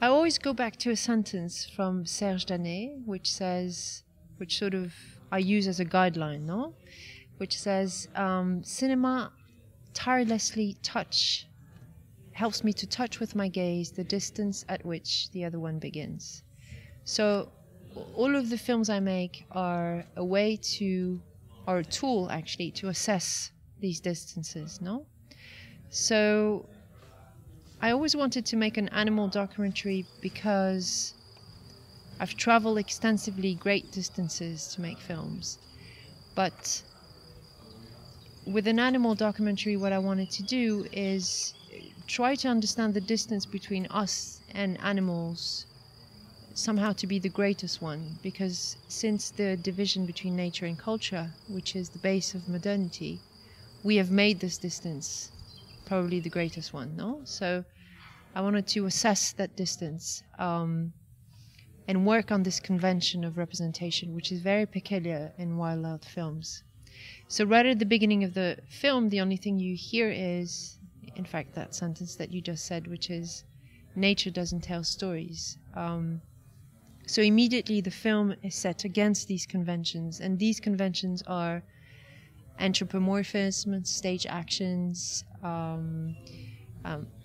I always go back to a sentence from Serge Daney, which says, which sort of I use as a guideline, no? Which says, um, cinema tirelessly touch helps me to touch with my gaze the distance at which the other one begins. So all of the films I make are a way to, or a tool actually, to assess these distances, no? So I always wanted to make an animal documentary because I've traveled extensively great distances to make films. But with an animal documentary, what I wanted to do is try to understand the distance between us and animals somehow to be the greatest one because since the division between nature and culture which is the base of modernity we have made this distance probably the greatest one no so i wanted to assess that distance um, and work on this convention of representation which is very peculiar in wildlife films so right at the beginning of the film the only thing you hear is in fact, that sentence that you just said, which is, nature doesn't tell stories. Um, so immediately the film is set against these conventions, and these conventions are anthropomorphism, stage actions, um,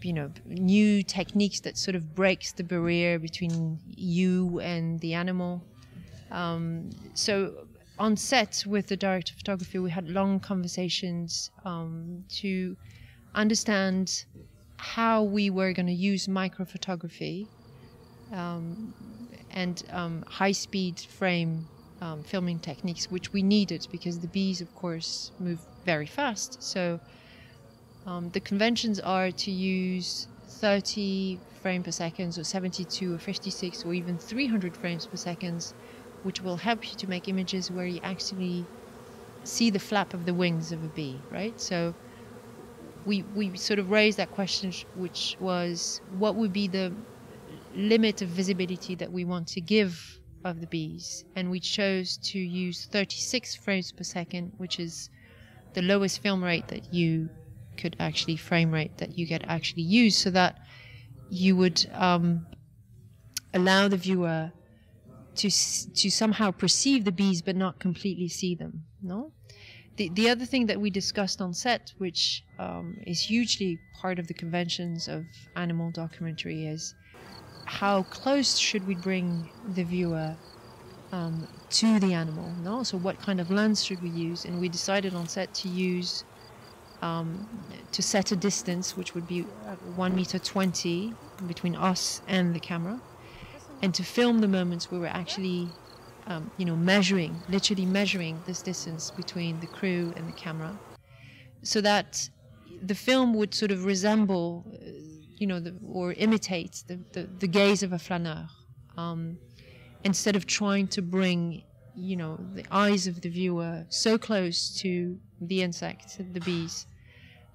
you know, new techniques that sort of breaks the barrier between you and the animal. Um, so on set with the director of photography, we had long conversations um, to understand how we were going to use microphotography um, and um, high-speed frame um, filming techniques, which we needed because the bees, of course, move very fast. So um, the conventions are to use 30 frames per second, or 72, or 56, or even 300 frames per second, which will help you to make images where you actually see the flap of the wings of a bee, right? So we, we sort of raised that question, which was what would be the limit of visibility that we want to give of the bees. And we chose to use 36 frames per second, which is the lowest film rate that you could actually frame rate that you get actually use so that you would um, allow the viewer to to somehow perceive the bees but not completely see them no the, the other thing that we discussed on set, which um, is hugely part of the conventions of animal documentary, is how close should we bring the viewer um, to the animal? No, so what kind of lens should we use? And we decided on set to use um, to set a distance, which would be one meter twenty between us and the camera, and to film the moments where we're actually um, you know, measuring, literally measuring this distance between the crew and the camera, so that the film would sort of resemble, uh, you know, the, or imitate the, the, the, gaze of a flaneur, um, instead of trying to bring, you know, the eyes of the viewer so close to the insect, the bees,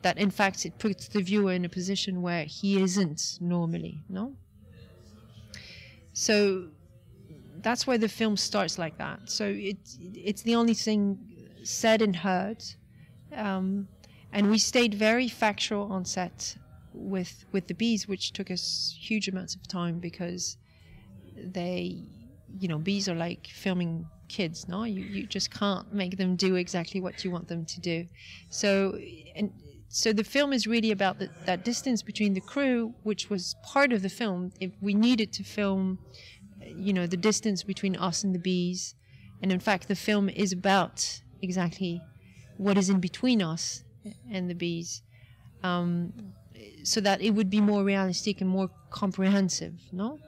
that in fact it puts the viewer in a position where he isn't normally, no? So that's why the film starts like that. So it's it's the only thing said and heard, um, and we stayed very factual on set with with the bees, which took us huge amounts of time because they, you know, bees are like filming kids. No, you you just can't make them do exactly what you want them to do. So and so the film is really about the, that distance between the crew, which was part of the film. If we needed to film you know, the distance between us and the bees. And in fact, the film is about exactly what is in between us and the bees, um, so that it would be more realistic and more comprehensive. No,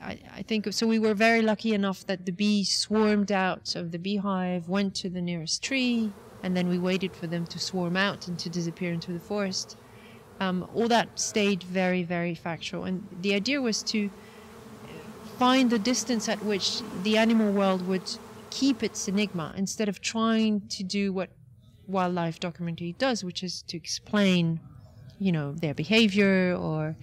I, I think so. We were very lucky enough that the bees swarmed out of the beehive, went to the nearest tree, and then we waited for them to swarm out and to disappear into the forest. Um, all that stayed very, very factual, and the idea was to find the distance at which the animal world would keep its enigma instead of trying to do what wildlife documentary does, which is to explain, you know, their behavior or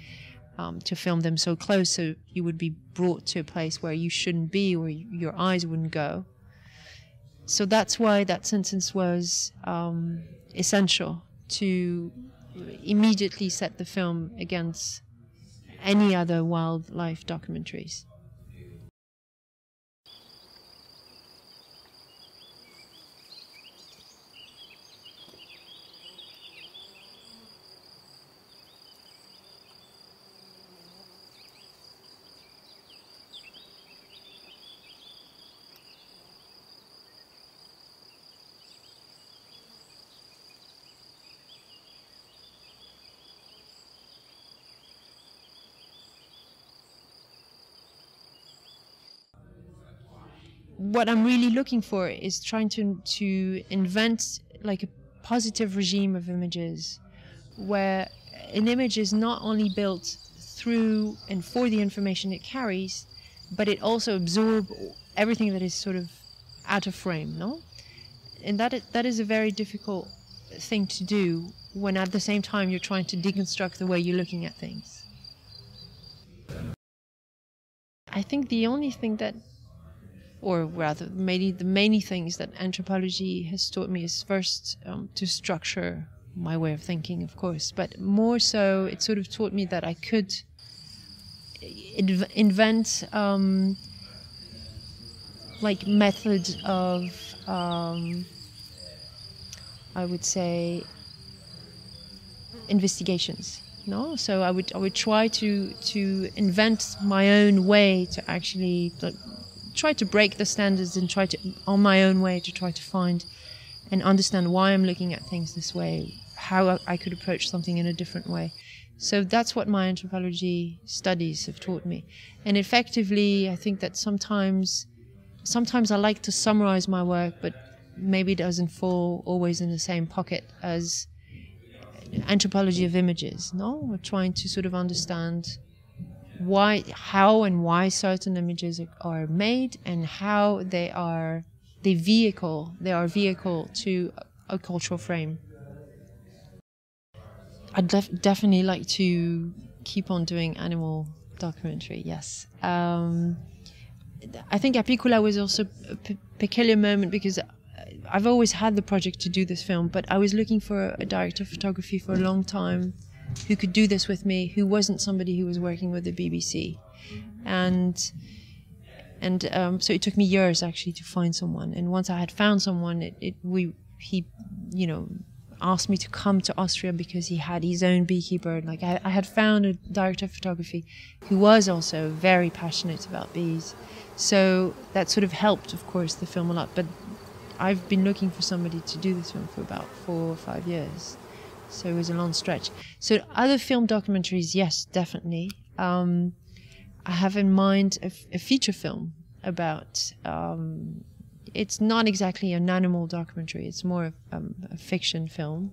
um, to film them so close so you would be brought to a place where you shouldn't be or your eyes wouldn't go. So that's why that sentence was um, essential to immediately set the film against any other wildlife documentaries. What I'm really looking for is trying to to invent like a positive regime of images, where an image is not only built through and for the information it carries, but it also absorbs everything that is sort of out of frame, no? And that is, that is a very difficult thing to do when at the same time you're trying to deconstruct the way you're looking at things. I think the only thing that or rather, many the many things that anthropology has taught me is first um, to structure my way of thinking, of course, but more so, it sort of taught me that I could invent um, like methods of, um, I would say, investigations. No, so I would I would try to to invent my own way to actually try to break the standards and try to, on my own way, to try to find and understand why I'm looking at things this way, how I could approach something in a different way. So that's what my anthropology studies have taught me. And effectively, I think that sometimes, sometimes I like to summarize my work, but maybe it doesn't fall always in the same pocket as anthropology of images. No, we're trying to sort of understand why, how, and why certain images are made, and how they are the vehicle. They are vehicle to a cultural frame. I'd def- definitely like to keep on doing animal documentary. Yes. Um, I think Apicula was also a p- peculiar moment because I've always had the project to do this film, but I was looking for a director of photography for a long time who could do this with me, who wasn't somebody who was working with the BBC, and and um, so it took me years actually to find someone. And once I had found someone, it, it we he you know asked me to come to Austria because he had his own beekeeper. Like I, I, had found a director of photography who was also very passionate about bees. So that sort of helped, of course, the film a lot. But I've been looking for somebody to do this film for about four or five years so it was a long stretch. So other film documentaries, yes, definitely. Um, I have in mind a, feature film about. Um, it's not exactly an animal documentary. It's more of um, a fiction film,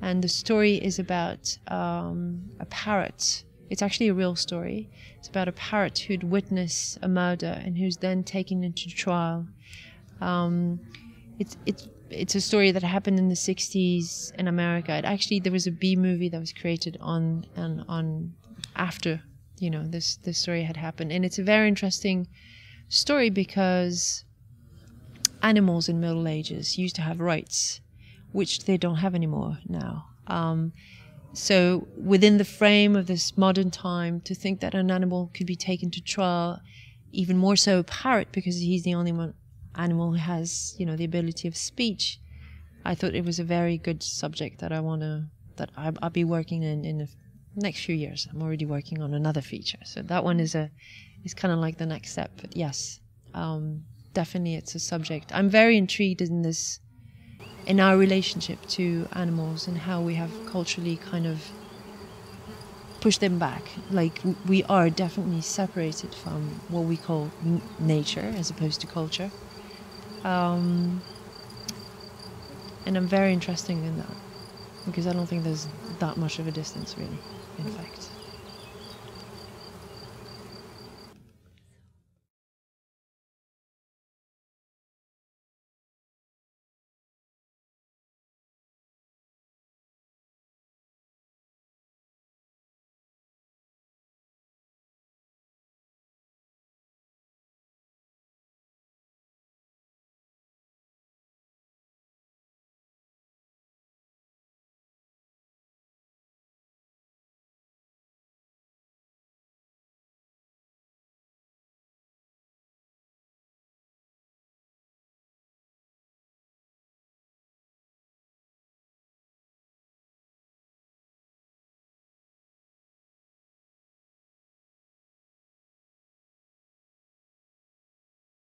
and the story is about um, a parrot. It's actually a real story. It's about a parrot who'd witnessed a murder and who's then taken into trial. Um, it's it's it's a story that happened in the 60s in America. It actually there was a B movie that was created on on, on after you know this this story had happened, and it's a very interesting story because animals in Middle Ages used to have rights, which they don't have anymore now. Um, so within the frame of this modern time, to think that an animal could be taken to trial, even more so a parrot because he's the only one animal has, you know, the ability of speech, I thought it was a very good subject that I want to, that I, will be working in in the next few years. I'm already working on another feature. So that one is a, is kind of like the next step. But yes, um, definitely it's a subject. I'm very intrigued in this, in our relationship to animals and how we have culturally kind of push them back. Like we are definitely separated from what we call nature as opposed to culture. Um, and I'm very interested in that because I don't think there's that much of a distance, really, in fact.